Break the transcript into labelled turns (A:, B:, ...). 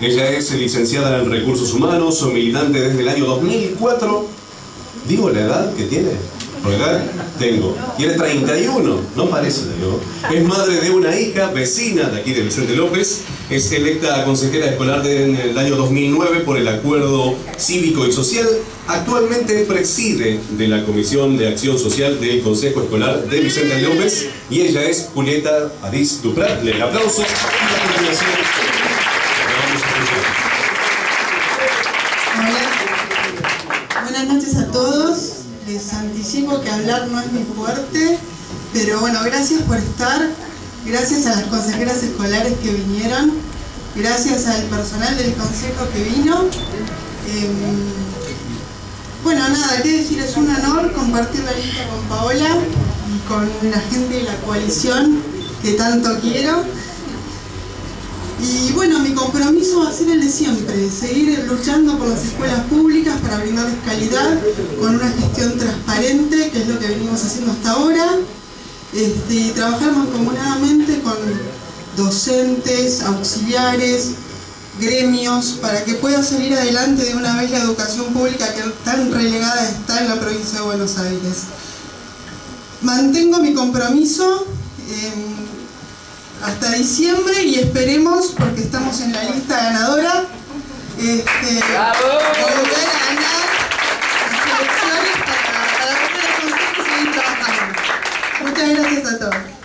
A: Ella es licenciada en Recursos Humanos, militante desde el año 2004. ¿Digo la edad que tiene? Acá tengo. Tiene 31, no parece, digo. Es madre de una hija vecina de aquí de Vicente López. Es electa consejera escolar en el año 2009 por el Acuerdo Cívico y Social. Actualmente preside de la Comisión de Acción Social del Consejo Escolar de Vicente López. Y ella es Julieta Adis Duprat. Le aplauso.
B: Buenas noches a todos. Les anticipo que hablar no es mi fuerte, pero bueno, gracias por estar. Gracias a las consejeras escolares que vinieron. Gracias al personal del consejo que vino. Em, bueno, nada, qué decir, es un honor compartir la lista con Paola y con la gente de la coalición que tanto quiero. Y bueno, mi compromiso va a ser el de siempre, seguir luchando por las escuelas públicas para brindarles calidad, con una gestión transparente, que es lo que venimos haciendo hasta ahora, este, y trabajar mancomunadamente con docentes, auxiliares, gremios, para que pueda salir adelante de una vez la educación pública que tan relegada está en la provincia de Buenos Aires. Mantengo mi compromiso hasta diciembre y esperemos, porque estamos en la lista ganadora, este, volver a ganar las elecciones para, para poder conseguir seguir trabajando. Muchas gracias a todos.